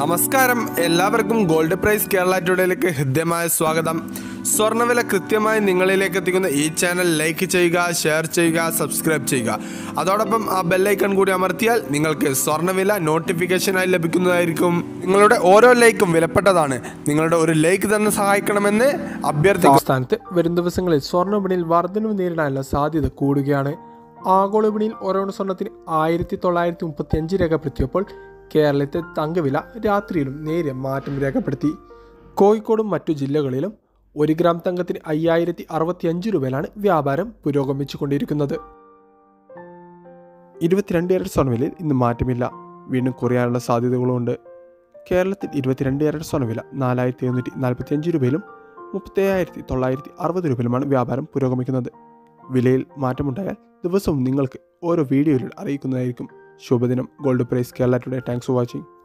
നമസ്കാരം. എല്ലാവർക്കും gold price Kerala ടുഡേയിലേക്ക് ഹൃദ്യമായ സ്വാഗതം. സ്വർണവില കൃത്യമായി നിങ്ങളിലേക്ക് എത്തിക്കുന്ന ഈ ചാനൽ ലൈക്ക് ചെയ്യുക ഷെയർ ചെയ്യുക സബ്സ്ക്രൈബ് ചെയ്യുക. അതോടൊപ്പം ആ ബെല്ലൈക്കൺ കൂടി അമർത്തിയാൽ നിങ്ങൾക്ക് സ്വർണവില നോട്ടിഫിക്കേഷനായി ലഭിക്കുന്നതായിരിക്കും. നിങ്ങളുടെ ഓരോ ലൈക്കും വിലപ്പെട്ടതാണ്. നിങ്ങളുടെ ഒരു ലൈക്ക് തന്നെ സഹായിക്കണമെന്ന് അഭ്യർത്ഥിക്കുന്നു. സംസ്ഥാനത്ത് വരും ദിവസങ്ങളിൽ സ്വർണ വർധനവ് നേരിടാനുള്ള സാധ്യത കൂടുകയാണ്. ആഗോള വിപണിയിൽ ഓരോ സ്വർണത്തിന് ആയിരത്തി തൊള്ളായിരത്തി മുപ്പത്തി അഞ്ച് രേഖപ്പെടുത്തിയപ്പോൾ കേരളത്തെ തങ്കവില രാത്രിയിലും നേരെ മാറ്റം രേഖപ്പെടുത്തി. കോഴിക്കോടും മറ്റു ജില്ലകളിലും ഒരു ഗ്രാം തങ്കത്തിന് അയ്യായിരത്തി അറുപത്തി അഞ്ച് രൂപയിലാണ് വ്യാപാരം പുരോഗമിച്ചുകൊണ്ടിരിക്കുന്നത്. ഇരുപത്തിരണ്ട് ക്യാരറ്റ് സ്വർണവിലയിൽ ഇന്ന് മാറ്റമില്ല. വീണ്ടും കുറയാനുള്ള സാധ്യതകളുമുണ്ട്. കേരളത്തിൽ ഇരുപത്തിരണ്ട് കാരറ്റ് സ്വർണവില നാലായിരത്തി എഴുന്നൂറ്റി നാൽപ്പത്തി അഞ്ച് രൂപയിലും മുപ്പത്തേഴായിരത്തി തൊള്ളായിരത്തി അറുപത് രൂപയിലുമാണ് വ്യാപാരം പുരോഗമിക്കുന്നത്. വിലയിൽ മാറ്റമുണ്ടായാൽ ദിവസവും നിങ്ങൾക്ക് ഓരോ വീഡിയോയിൽ അറിയിക്കുന്നതായിരിക്കും. ശുഭദിനം. Gold price Kerala today. Thanks for watching